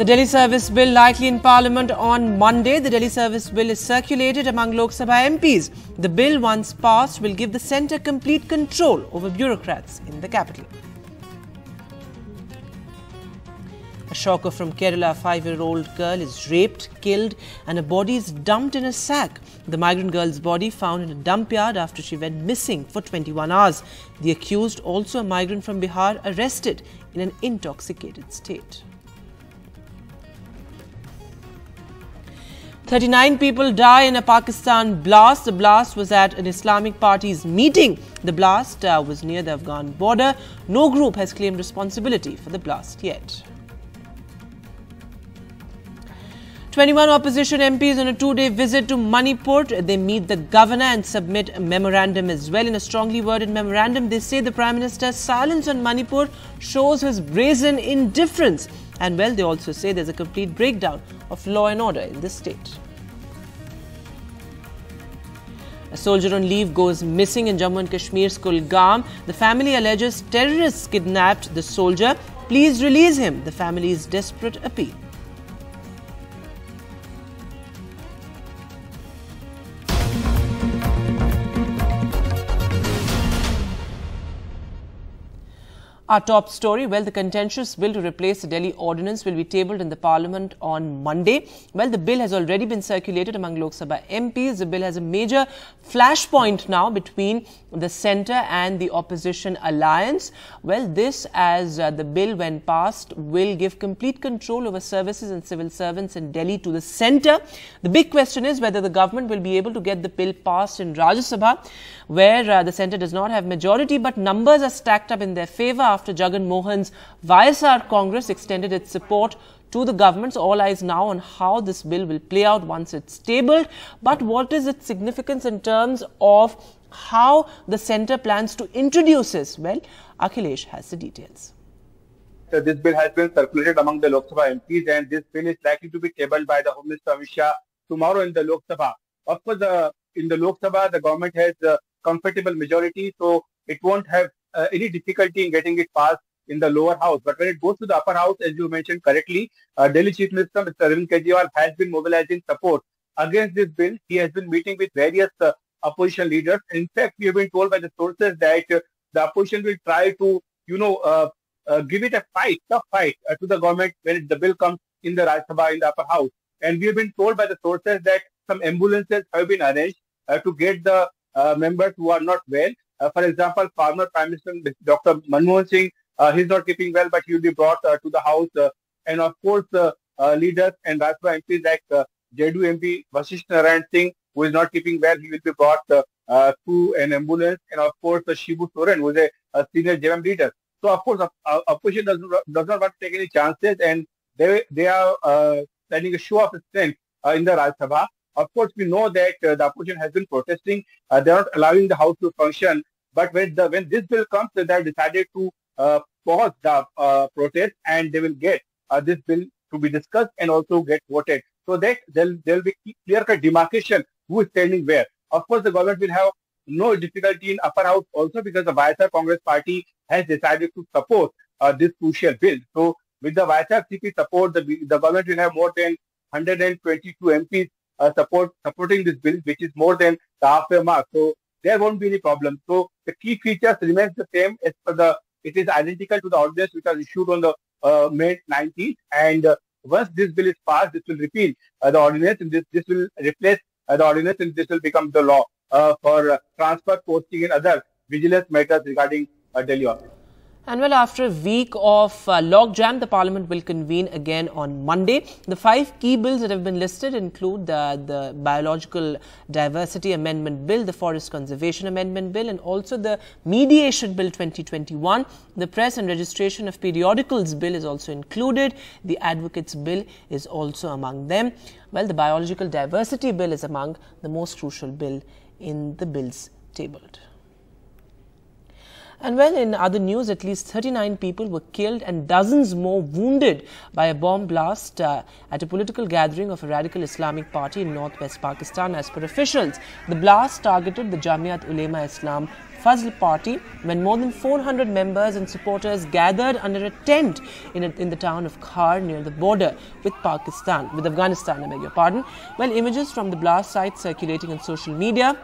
The Delhi Service Bill likely in Parliament on Monday. The Delhi Service Bill is circulated among Lok Sabha MPs. The bill, once passed, will give the centre complete control over bureaucrats in the capital. A shocker from Kerala, a five-year-old girl is raped, killed and her body is dumped in a sack. The migrant girl's body found in a dump yard after she went missing for 21 hours. The accused, also a migrant from Bihar, arrested in an intoxicated state. 39 people die in a Pakistan blast. The blast was at an Islamic party's meeting. The blast uh, was near the Afghan border. No group has claimed responsibility for the blast yet. 21 opposition MPs on a two-day visit to Manipur. They meet the governor and submit a memorandum as well. In a strongly worded memorandum, they say the Prime Minister's silence on Manipur shows his brazen indifference. And well, they also say there's a complete breakdown of law and order in the state. A soldier on leave goes missing in Jammu and Kashmir's Kulgam. The family alleges terrorists kidnapped the soldier. Please release him. The family's desperate appeal. Our top story, well, the contentious bill to replace the Delhi Ordinance will be tabled in the Parliament on Monday. Well, the bill has already been circulated among Lok Sabha MPs. The bill has a major flashpoint now between the centre and the opposition alliance. Well, this, as uh, the bill, when passed, will give complete control over services and civil servants in Delhi to the centre. The big question is whether the government will be able to get the bill passed in Rajya Sabha, where uh, the centre does not have majority, but numbers are stacked up in their favour after Jagan Mohan's YSR Congress extended its support to the government. So all eyes now on how this bill will play out once it's tabled. But what is its significance in terms of how the centre plans to introduce this? Well, Akhilesh has the details. So this bill has been circulated among the Lok Sabha MPs and this bill is likely to be tabled by the Home Minister tomorrow in the Lok Sabha. Of course, uh, in the Lok Sabha, the government has a comfortable majority, so it won't have uh, any difficulty in getting it passed in the lower house. But when it goes to the upper house, as you mentioned correctly, uh, Delhi Chief Minister Mr. Arvind Kejriwal has been mobilizing support against this bill. He has been meeting with various uh, opposition leaders. In fact, we have been told by the sources that uh, the opposition will try to, you know, uh, uh, give it a fight, tough fight to the government when the bill comes in the Rajya Sabha in the upper house. And we have been told by the sources that some ambulances have been arranged to get the members who are not well uh, for example, former Prime Minister Dr. Manmohan Singh, uh, he's not keeping well, but he will be brought uh, to the House. and of course, leaders and Rajya Sabha MPs like uh, JDU MP Vasisht Narayan Singh, who is not keeping well, he will be brought uh, to an ambulance. And of course, uh, Shibu Soren, who is a, a senior JM leader. So of course, uh, opposition does not, does not want to take any chances, and they they are uh, planning a show of strength uh, in the Rajya Sabha. Of course, we know that uh, the opposition has been protesting. Uh, they are not allowing the House to function. But when the when this bill comes, they have decided to uh, pause the uh, protest and they will get uh, this bill to be discussed and also get voted. So that there will be clear-cut demarcation who is standing where. Of course, the government will have no difficulty in upper house also because the YSR Congress party has decided to support uh, this crucial bill. So with the YSR CP support, the, the government will have more than 122 MPs uh, support supporting this bill, which is more than the halfway mark. So there won't be any problem. So the key features remains the same as per the, it is identical to the ordinance which was issued on the uh, May 19th. And uh, once this bill is passed, this will repeal uh, the ordinance and this, this will replace uh, the ordinance and this will become the law uh, for uh, transfer, posting and other vigilance matters regarding Delhi office. And well, after a week of uh, logjam, the Parliament will convene again on Monday. The five key bills that have been listed include the, the Biological Diversity Amendment Bill, the Forest Conservation Amendment Bill, and also the Mediation Bill 2021. The Press and Registration of Periodicals Bill is also included. The Advocates Bill is also among them. Well, the Biological Diversity Bill is among the most crucial bill in the bills tabled. And well, in other news, at least 39 people were killed and dozens more wounded by a bomb blast uh, at a political gathering of a radical Islamic party in northwest Pakistan, as per officials. The blast targeted the Jamiat Ulema Islam Fazl party when more than 400 members and supporters gathered under a tent in, a, in the town of Khar near the border with Pakistan, with Afghanistan, I beg your pardon. Well, images from the blast site circulating on social media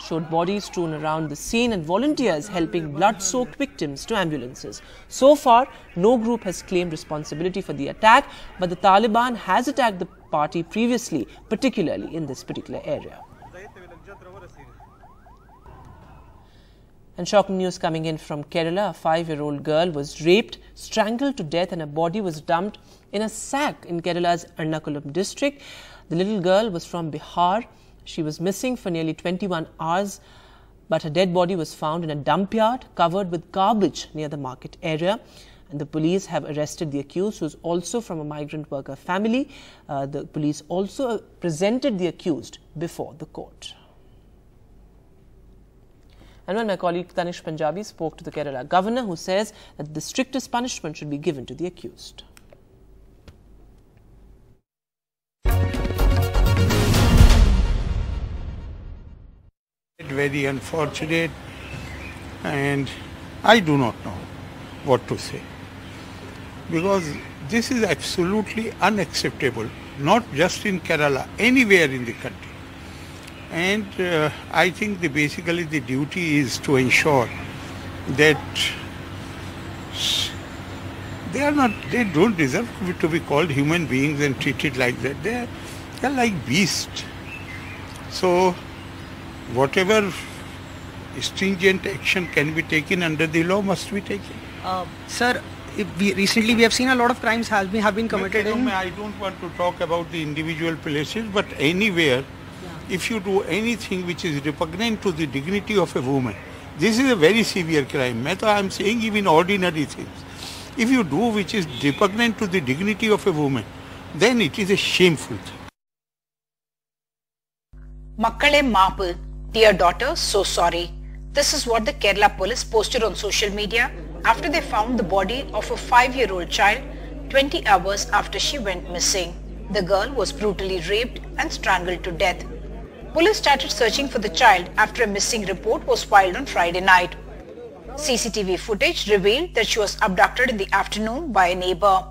showed bodies strewn around the scene and volunteers helping blood soaked victims to ambulances. So far, no group has claimed responsibility for the attack, but the Taliban has attacked the party previously, particularly in this particular area. And shocking news coming in from Kerala. A five year old girl was raped, strangled to death, and her body was dumped in a sack in Kerala's Ernakulam district. The little girl was from Bihar. She was missing for nearly 21 hours, but her dead body was found in a dump yard covered with garbage near the market area. And the police have arrested the accused, who is also from a migrant worker family. Uh, the police also presented the accused before the court. And when my colleague Tanish Punjabi spoke to the Kerala governor, who says that the strictest punishment should be given to the accused. Very unfortunate, and I do not know what to say because this is absolutely unacceptable, not just in Kerala, anywhere in the country. And uh, I think the, basically the duty is to ensure that they are not, they don't deserve to be called human beings and treated like that. They are, they are like beasts. So whatever stringent action can be taken under the law must be taken. Uh, sir, we, recently we have seen a lot of crimes has been have been committed in. I don't want to talk about the individual places, but anywhere, yeah. if you do anything which is repugnant to the dignity of a woman, this is a very severe crime. I am saying even ordinary things. If you do which is repugnant to the dignity of a woman, then it is a shameful thing. Makkale Mapu, dear daughter, so sorry. This is what the Kerala police posted on social media after they found the body of a 5-year-old child 20 hours after she went missing. The girl was brutally raped and strangled to death. Police started searching for the child after a missing report was filed on Friday night. CCTV footage revealed that she was abducted in the afternoon by a neighbor.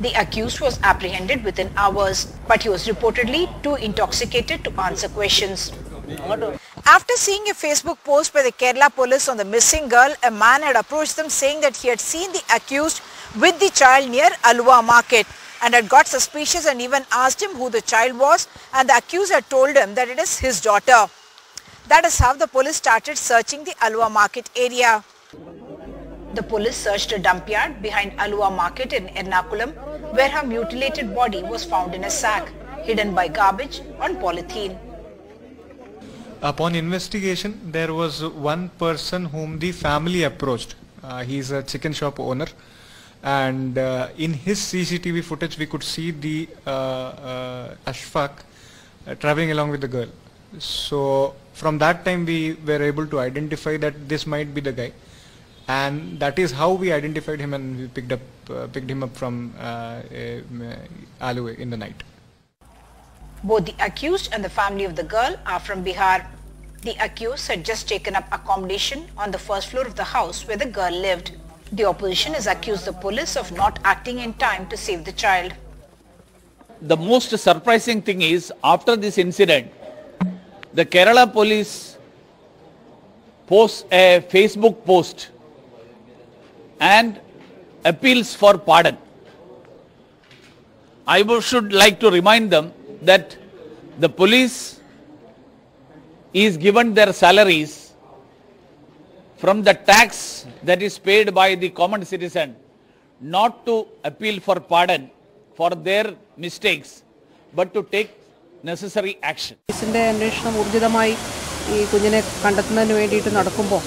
The accused was apprehended within hours, but he was reportedly too intoxicated to answer questions. After seeing a Facebook post by the Kerala police on the missing girl, a man had approached them saying that he had seen the accused with the child near Aluva market and had got suspicious and even asked him who the child was and the accused had told him that it is his daughter. That is how the police started searching the Aluva market area. The police searched a dump yard behind Aluva market in Ernakulam where her mutilated body was found in a sack hidden by garbage on polythene. Upon investigation, there was one person whom the family approached. Uh, he's a chicken shop owner and uh, in his CCTV footage we could see the uh, uh Ashfaq uh, traveling along with the girl. So from that time we were able to identify that this might be the guy and that is how we identified him and we picked up uh, picked him up from uh, Aluva in the night. Both the accused and the family of the girl are from Bihar. The accused had just taken up accommodation on the first floor of the house where the girl lived. The opposition has accused the police of not acting in time to save the child. The most surprising thing is after this incident, the Kerala police posts a Facebook post and appeals for pardon. I should like to remind them that the police is given their salaries from the tax that is paid by the common citizen not to appeal for pardon for their mistakes but to take necessary action. പോലീസിൻ്റെ അന്വേഷണം ഊർജിതമായി ഈ കുഞ്ഞിനെ കണ്ടെത്തുന്നതിന് വേണ്ടിയിട്ട് നടക്കുമ്പോൾ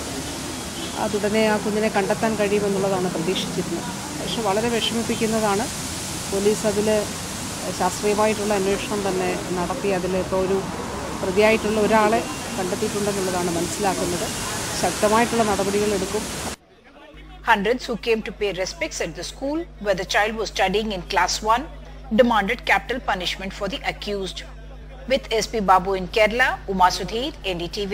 അതുടനെ ആ കുഞ്ഞിനെ കണ്ടെത്താൻ കഴിയുമെന്നുള്ളതാണ് പ്രതീക്ഷിച്ചിരുന്നത് പക്ഷെ വളരെ വിഷമിപ്പിക്കുന്നതാണ് പോലീസ് അതിൽ ശാസ്ത്രീയമായിട്ടുള്ള അന്വേഷണം തന്നെ നടത്തി അതിൽ ഇപ്പോൾ ഒരു പ്രതിയായിട്ടുള്ള ഒരാളെ കണ്ടെത്തിയിട്ടുണ്ടെന്നുള്ളതാണ് മനസ്സിലാക്കുന്നത് ശക്തമായിട്ടുള്ള നടപടികൾ എടുക്കും Hundreds who came to pay respects at the school where the child was studying in class 1 demanded capital punishment for the accused. With SP Babu in Kerala, Uma Sudhir, NDTV.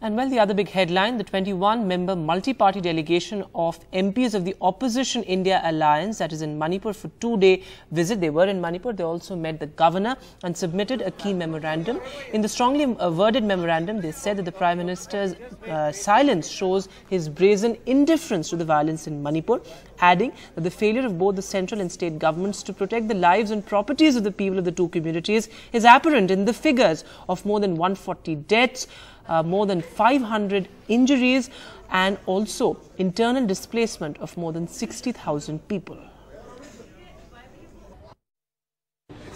And well, the other big headline the 21 member multi party delegation of MPs of the opposition India alliance that is in Manipur for two day visit. They were in Manipur. They also met the governor and submitted a key memorandum. In the strongly uh, worded memorandum, they said that the Prime Minister's uh, silence shows his brazen indifference to the violence in Manipur, adding that the failure of both the central and state governments to protect the lives and properties of the people of the two communities is apparent in the figures of more than 140 deaths uh, more than 500 injuries and also internal displacement of more than 60,000 people.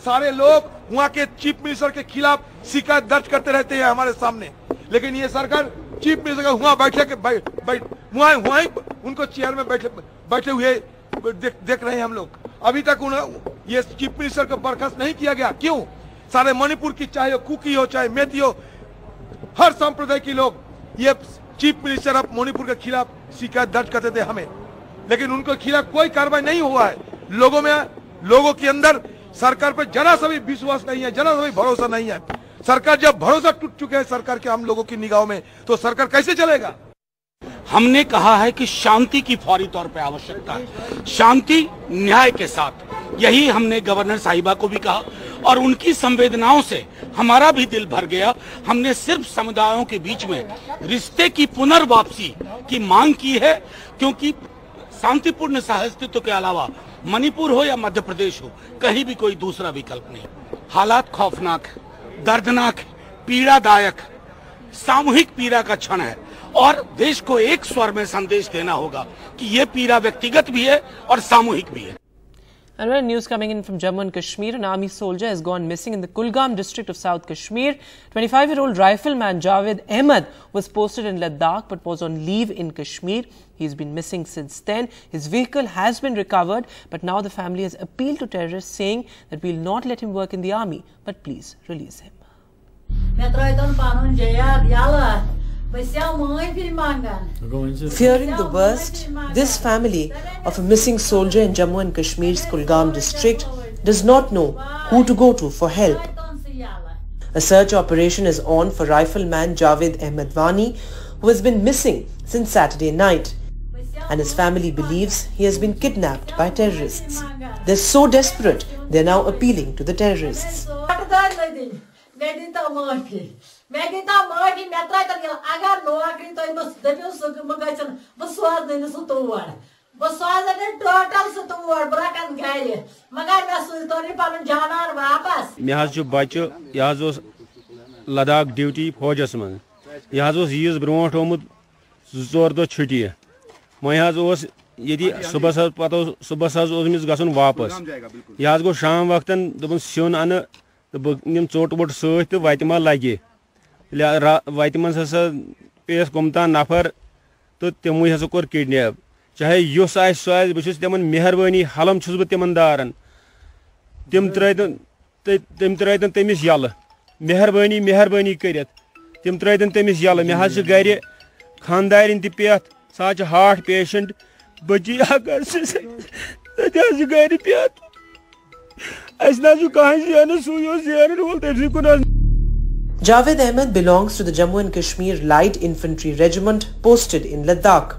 सारे लोग वहाँ के chief minister के खिलाफ शिकायत दर्ज करते रहते हैं हमारे सामने लेकिन ये सरकार चीफ मिनिस्टर का वहाँ बैठे के बैठ बैठ वहाँ वहीं उनको चेयर में बैठे बैठे हुए देख, देख रहे हैं हम लोग अभी तक उन्हें ये चीफ मिनिस्टर को बर्खास्त नहीं किया गया क्यों सारे मणिपुर की चाहे कुकी हो चाहे मेथी हो हर संप्रदाय के लोग ये चीफ मिनिस्टर ऑफ़ मणिपुर के खिलाफ शिकायत दर्ज करते थे हमें। लेकिन उनके खिलाफ कोई कार्रवाई नहीं हुआ है। लोगों में, लोगों के अंदर सरकार पर जरा सा भी विश्वास नहीं है, जरा सा भी भरोसा नहीं है। सरकार जब भरोसा टूट चुके हैं सरकार के हम लोगों की निगाहों में तो सरकार कैसे चलेगा? हमने कहा है कि शांति की फौरी तौर पर आवश्यकता है। शांति न्याय के साथ। यही हमने गवर्नर साहिबा को भी कहा। और उनकी संवेदनाओं से हमारा भी दिल भर गया। हमने सिर्फ़ समुदायों के बीच में रिश्ते की पुनर्वापसी की मांग की है, क्योंकि शांतिपूर्ण सहअस्तित्व के अलावा मणिपुर हो या मध्य प्रदेश हो, कहीं भी कोई दूसरा विकल्प नहीं। हालात खौफनाक दर्दनाक पीड़ादायक सामूहिक पीड़ा का क्षण है, और देश को एक स्वर में संदेश देना होगा कि ये पीड़ा व्यक्तिगत भी है और सामूहिक भी है। And well, news coming in from Jammu and Kashmir, an army soldier has gone missing in the Kulgam district of South Kashmir. 25-year-old rifleman Javed Ahmed was posted in Ladakh but was on leave in Kashmir. He's been missing since then. His vehicle has been recovered, but now the family has appealed to terrorists saying that we'll not let him work in the army, but please release him. Fearing the worst, this family of a missing soldier in Jammu and Kashmir's Kulgam district does not know who to go to for help. A search operation is on for rifleman Javed Ahmed Wani, who has been missing since Saturday night. And his family believes he has been kidnapped by terrorists. They're so desperate, they're now appealing to the terrorists. मे गई तव माफ़ी त्रा अगर नौकरी तुम बह बह total बह रखन मगर मे वापस। मे बच यह लदाख ड्यूटी फौजस मन यह ईज ब्रो ओमुत ज़ोर दह छुट्टी वह ये सुबह पत् सुबह ओमस वापस। यह गो शाम वक्त दोपन सोन अन तो बह नम चोट वोट सत वत मा लगे वत मज हसा पेस कुमतान नफर तो तमो हसा कोर किडनेप चाहे युस आ सह बहुत तम मेहरबानी हलम छुस बह तिमन दारन तम त्रन तम त्रन तमिस यल मेहरबानी मेहरबानी कर तम त्रन तमिस यल मे हज गर खानदारिन तथ सह हार्ट पेशेंट बची अगर गर पेत अस ना कह जेन सू जेन वोल तमसी कुन Javed Ahmed belongs to the Jammu and Kashmir Light Infantry Regiment posted in Ladakh.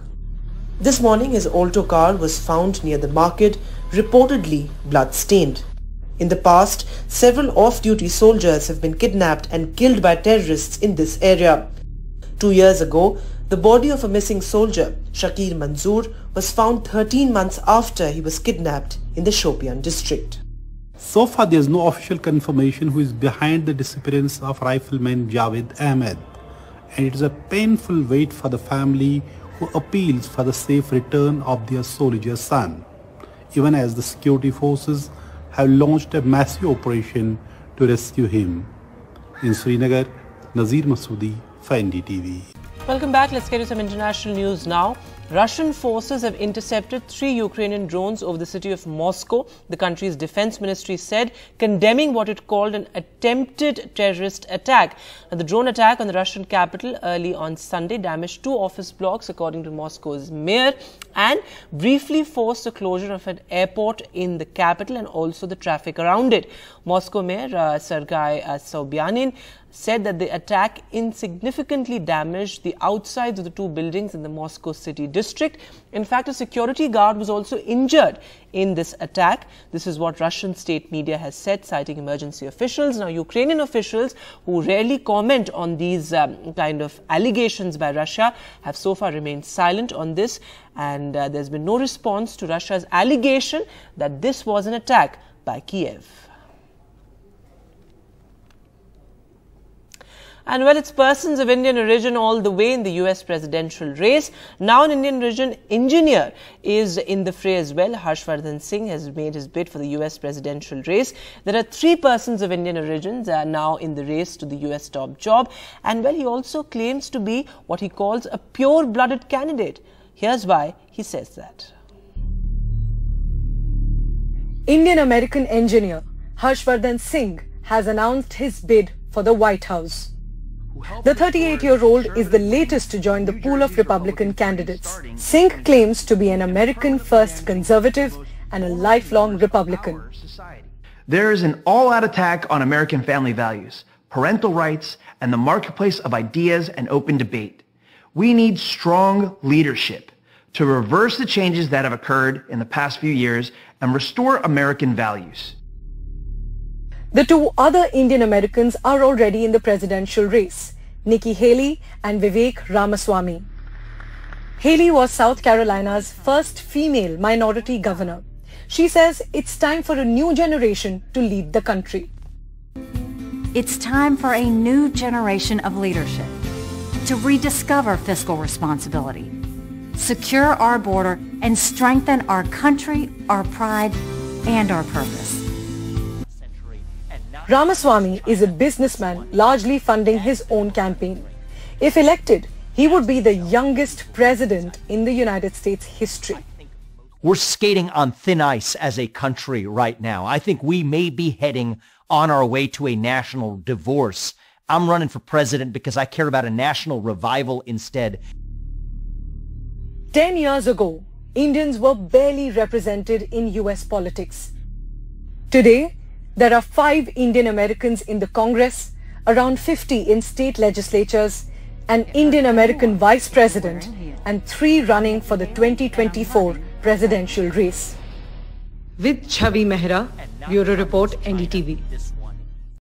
This morning his Alto car was found near the market, reportedly blood-stained. In the past, several off-duty soldiers have been kidnapped and killed by terrorists in this area. Two years ago, the body of a missing soldier, Shakir Manzoor, was found 13 months after he was kidnapped in the Shopian district. So far, there is no official confirmation who is behind the disappearance of rifleman Javed Ahmed, and it is a painful wait for the family who appeals for the safe return of their soldier son, even as the security forces have launched a massive operation to rescue him. In Srinagar, Nazir Masoodi, for NDTV. Welcome back. Let's get to some international news now. Russian forces have intercepted three Ukrainian drones over the city of Moscow, the country's defense ministry said, condemning what it called an attempted terrorist attack. And the drone attack on the Russian capital early on Sunday damaged two office blocks, according to Moscow's mayor, and briefly forced the closure of an airport in the capital and also the traffic around it. Moscow Mayor uh, Sergei uh, Sobyanin said that the attack insignificantly damaged the outsides of the two buildings in the Moscow city district. In fact, a security guard was also injured in this attack. This is what Russian state media has said, citing emergency officials. Now, Ukrainian officials who rarely comment on these um, kind of allegations by Russia have so far remained silent on this, and uh, there's been no response to Russia's allegation that this was an attack by Kiev. And well, it's persons of Indian origin all the way in the US presidential race. Now, an Indian origin engineer is in the fray as well. Harshvardhan Singh has made his bid for the US presidential race. There are three persons of Indian origins are now in the race to the US top job. And well, he also claims to be what he calls a pure blooded candidate. Here's why he says that. Indian American engineer Harshvardhan Singh has announced his bid for the White House. The 38-year-old is the latest to join the pool of Republican candidates. Singh claims to be an American-first conservative and a lifelong Republican. There is an all-out attack on American family values, parental rights, and the marketplace of ideas and open debate. We need strong leadership to reverse the changes that have occurred in the past few years and restore American values. The two other Indian Americans are already in the presidential race, Nikki Haley and Vivek Ramaswamy. Haley was South Carolina's first female minority governor. She says it's time for a new generation to lead the country. It's time for a new generation of leadership to rediscover fiscal responsibility, secure our border, and strengthen our country, our pride, and our purpose. Ramaswamy is a businessman largely funding his own campaign. If elected, he would be the youngest president in the United States history. We're skating on thin ice as a country right now. I think we may be heading on our way to a national divorce. I'm running for president because I care about a national revival instead. Ten years ago, Indians were barely represented in US politics. Today, there are five Indian Americans in the Congress, around 50 in state legislatures, an Indian American vice president, and three running for the 2024 presidential race. With Chavi Mehra, Bureau Report, NDTV.